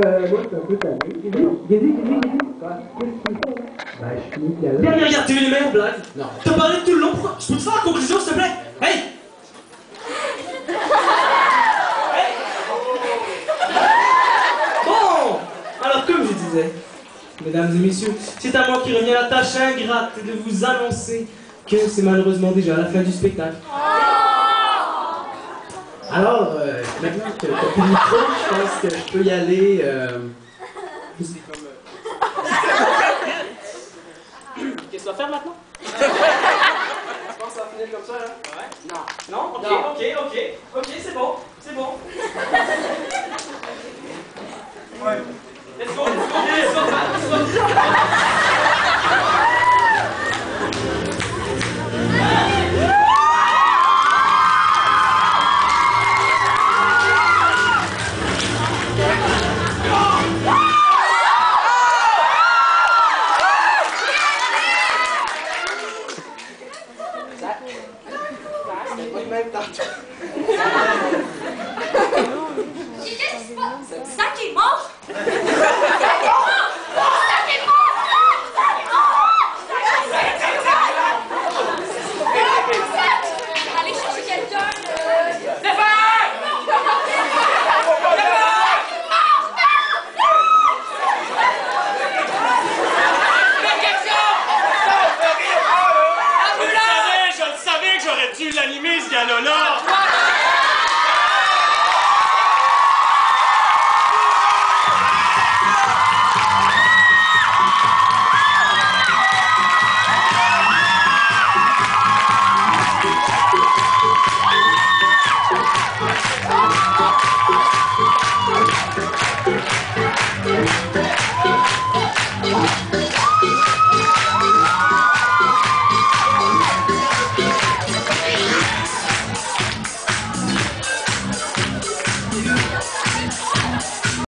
Dernière regarde, t'as vu les meilleures blagues Non. T'as parlé tout le long, pourquoi Je peux te faire la conclusion, s'il te plaît. Hey. Hey. Bon. Alors, comme je disais, mesdames et messieurs, c'est à moi qui revient la tâche ingrate de vous annoncer que c'est malheureusement déjà la fin du spectacle. Alors, euh, maintenant que t'as plus le micro, je pense que je peux y aller. Euh... c'est comme, Qu'est-ce qu'on va faire maintenant? Tu penses que ça va finir comme ça, là Ouais. Non. Non? Ok, ok, ok. Ok, c'est bon. C'est ça qui mange Allez chercher quelqu'un Je le savais, je le savais que j'aurais dû l'animer, ce gars-là.